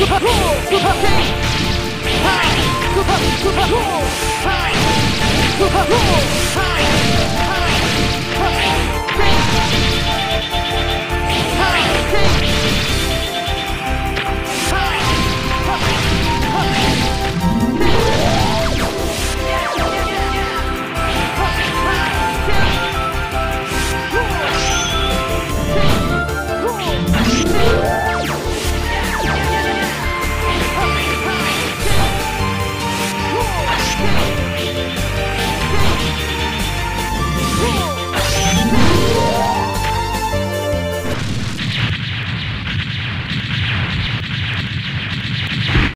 Super King!